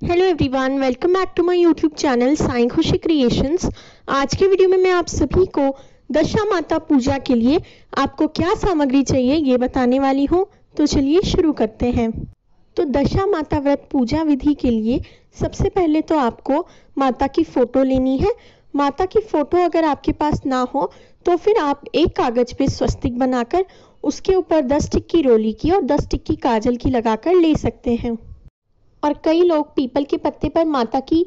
Hello everyone welcome back to my YouTube channel Sai Khushi creations आज के video में मैं आप सभी को दशा माता पूजा के लिए आपको क्या सामग्री चाहिए ये बताने वाली हूँ। तो चलिए शुरू करते हैं। तो दशा माता व्रत पूजा विधि के लिए सबसे पहले तो आपको माता की फ़ोटो लेनी है। माता की फ़ोटो अगर आपके पास ना हो तो फिर आप एक कागज़ पे स्वस्तिक बनाकर उसके ऊपर दस टिक्की रोली की और दस टिक्की काजल की लगाकर ले सकते हैं। और कई लोग पीपल के पत्ते पर माता की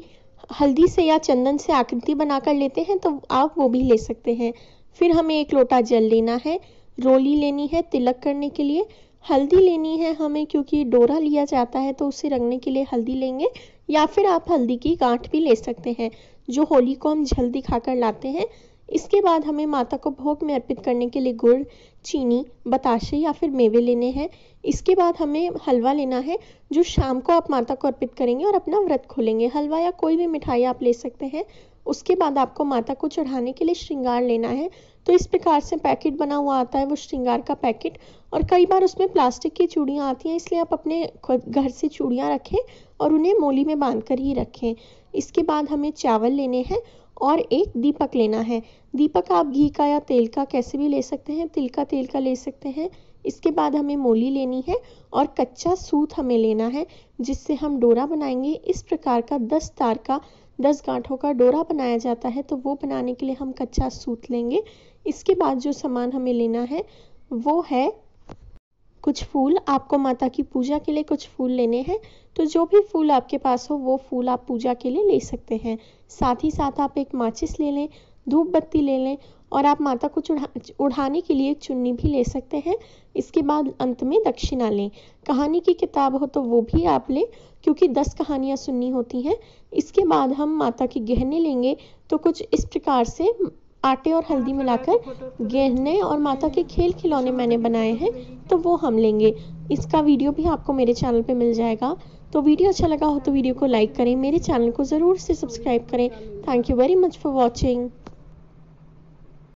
हल्दी से या चंदन से आकृति बनाकर लेते हैं तो आप वो भी ले सकते हैं। फिर हमें एक लोटा जल लेना है, रोली लेनी है तिलक करने के लिए। हल्दी लेनी है हमें क्योंकि डोरा लिया जाता है तो उसे रंगने के लिए हल्दी लेंगे, या फिर आप हल्दी की गांठ भी ले सकते हैं, जो होली को हम जल दिखाकर लाते हैं। इसके बाद हमें माता को भोग में अर्पित करने के लिए गुड़ चीनी, बताशे या फिर मेवे लेने हैं। इसके बाद हमें हलवा लेना है, जो शाम को आप माता को अर्पित करेंगे और अपना व्रत खोलेंगे। हलवा या कोई भी मिठाई आप ले सकते हैं। उसके बाद आपको माता को चढ़ाने के लिए श्रृंगार लेना है। तो इस प्रकार से पैकेट बना हुआ आता है, वो श्रृंगार का पैकेट। और कई बार उसमें प्लास्टिक की चूड़ियाँ आती हैं, इसलिए आप अपने घर से चूड़ियाँ रखें और उन्हें मोली में बाँध कर ही रखें। इसके बाद हमें चावल लेने हैं और एक दीपक लेना है। दीपक, आप घी का या तेल का कैसे भी ले सकते हैं। तिल का तेल का ले सकते हैं। इसके बाद हमें मोली लेनी है और कच्चा सूत हमें लेना है, जिससे हम डोरा बनाएँगे। इस प्रकार का दस तार का, दस गांठों का डोरा बनाया जाता है तो वो बनाने के लिए हम कच्चा सूत लेंगे। इसके बाद जो सामान हमें लेना है, वो है कुछ फूल आपको माता की पूजा के लिए कुछ फूल लेने हैं तो जो भी फूल आपके पास हो, वो फूल आप पूजा के लिए ले सकते हैं। साथ ही साथ आप एक माचिस ले लें, धूप बत्ती ले लें और आप माता को चढ़ा उड़ाने के लिए एक चुन्नी भी ले सकते हैं। इसके बाद अंत में दक्षिणा लें। कहानी की किताब हो तो वो भी आप लें, क्योंकि दस कहानियाँ सुननी होती हैं। इसके बाद हम माता के गहने लेंगे तो कुछ इस प्रकार से आटे और हल्दी मिलाकर गहने और माता के खेल खिलौने मैंने बनाए हैं तो वो हम लेंगे। इसका वीडियो भी आपको मेरे चैनल पे मिल जाएगा। तो वीडियो अच्छा लगा हो तो वीडियो को लाइक करें, मेरे चैनल को ज़रूर से सब्सक्राइब करें। Thank you very much for watching